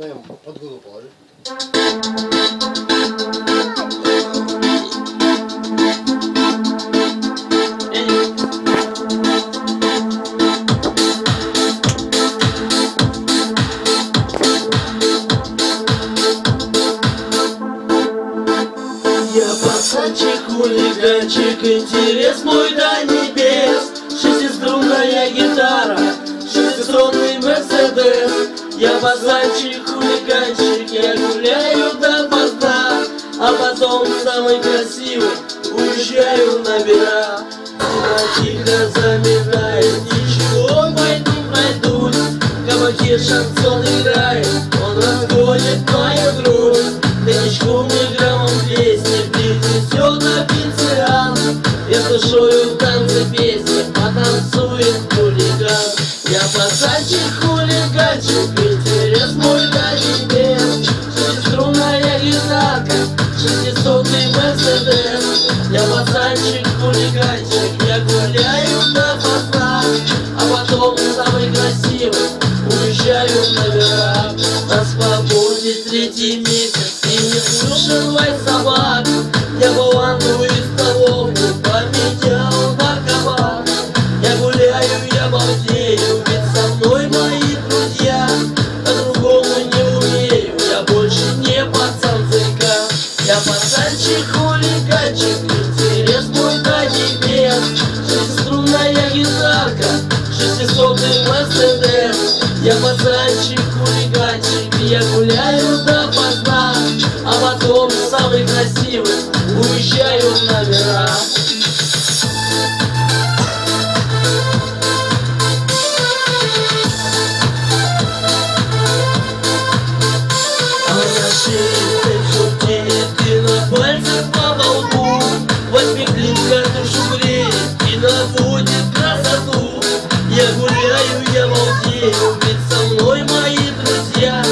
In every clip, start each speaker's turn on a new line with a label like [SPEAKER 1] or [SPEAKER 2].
[SPEAKER 1] На ему под голову положи.
[SPEAKER 2] Я пацанчик, хулиганчик, интерес мой до небес Я пацанчик, хулиганчик, я гуляю до поздна А потом самый красивый уезжаю на бера тихо замирает, ничего пойду пройдусь В кабаке шансон играет, он разгонит мою грудь. Тычку мне граммом песни принесет официант. Я слушаю в танце песни, потанцует Я пацанчик, хулиганчик, я гуляю до поздна А потом самый красивый уезжаю на верах На свободе третий месяц и не слушал лай собак Я баланду Я пацанчик, хулиганчик, я гуляю мной мои друзья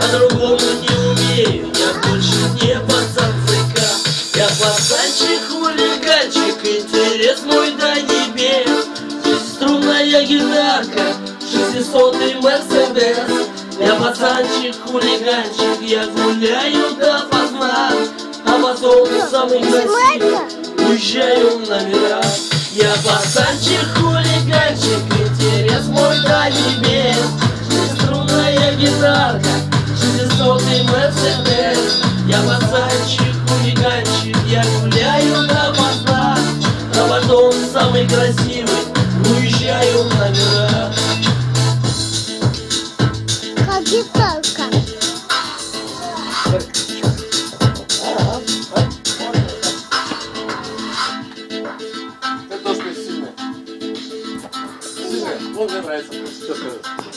[SPEAKER 2] По-другому не умею, я больше не пацан цыка Я пацанчик, хулиганчик, интерес мой до небес. Шестиструнная гитарка, шестисотый Мерседес. Я пацанчик, хулиганчик, я гуляю до поздна. А потом самый красивый уезжаю на мира. Я пацанчик, хулиганчик, я гуляю до поздна А потом самый красивый уезжаю на мира
[SPEAKER 3] Как гитарка.
[SPEAKER 1] Он мне нравится. Что скажешь?